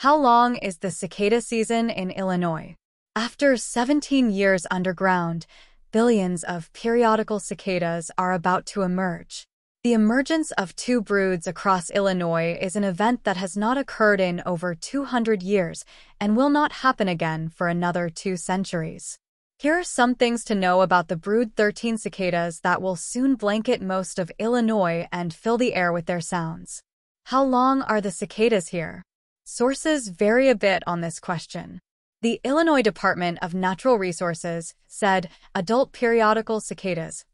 How long is the cicada season in Illinois? After 17 years underground, billions of periodical cicadas are about to emerge. The emergence of two broods across Illinois is an event that has not occurred in over 200 years and will not happen again for another two centuries. Here are some things to know about the brood 13 cicadas that will soon blanket most of Illinois and fill the air with their sounds. How long are the cicadas here? Sources vary a bit on this question. The Illinois Department of Natural Resources said adult periodical cicadas